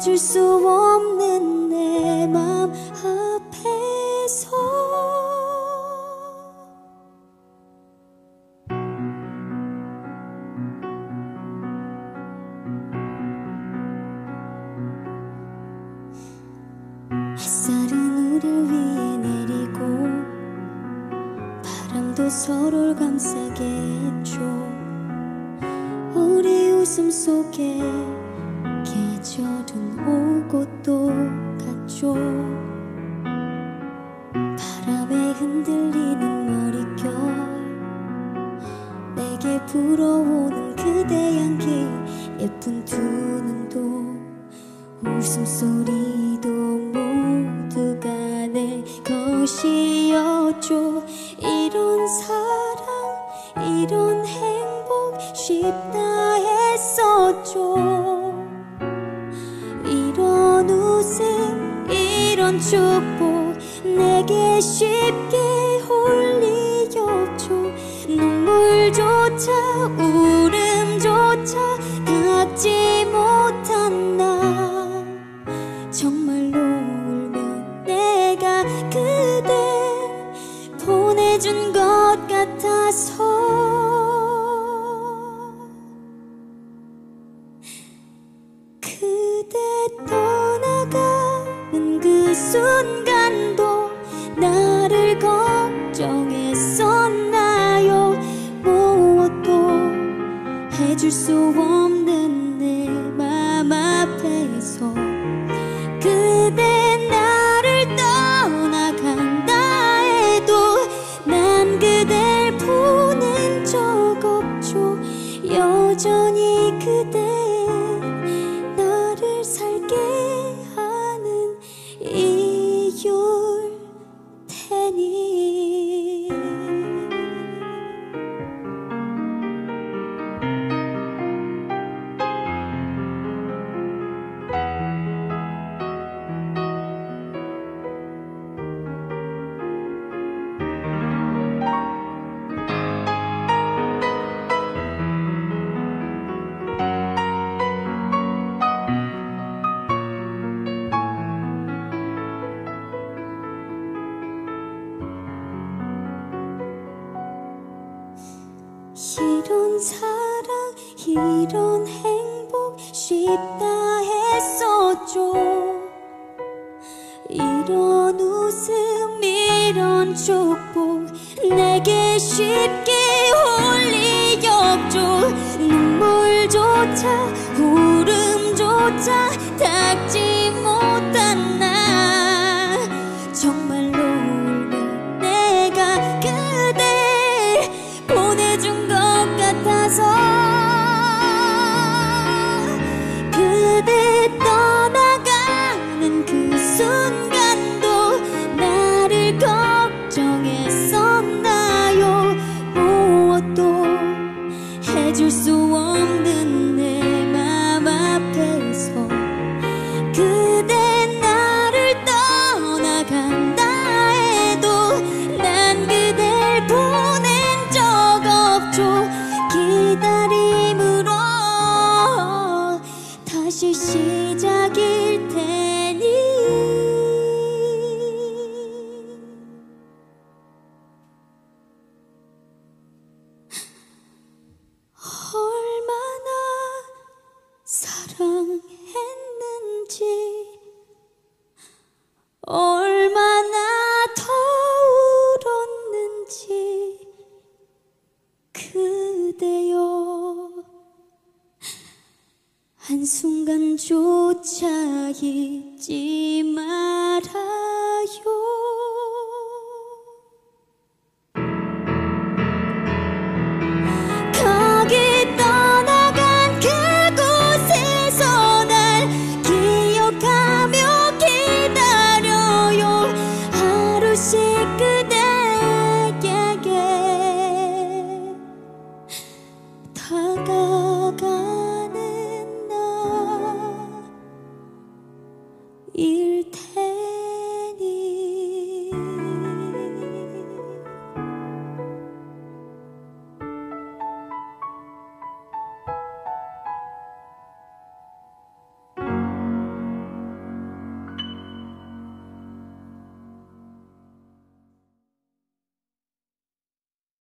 해줄 수 없는 내 맘 앞에서. 햇살은 우릴 위해 내리고 바람도 서로를 감싸게 했죠 우리 웃음 속에 계절은 오고 또 갔죠. 바람에 흔들리는 머릿결 내게 불어오는 그대 향기 예쁜 두 눈도 웃음소리도 모두가 내 것이었죠. 이런 사랑 이런 행복 쉽다 했었죠 이런 축복 내게 쉽게 홀리 없죠. 눈물조차 울음조차 닿지 나를 걱정했었나요? 무엇도 해줄 수 없는 내 맘 앞에서 그대 나를 떠나간다 해도 난 그댈 보낸 적 없죠. 여전히 그대 이런 사랑 이런 행복 쉽다 했었죠. 이런 웃음 이런 축복 내게 쉽게 홀리 없죠. 눈물조차 울음조차 다 조차 잊지 말아요 一日天。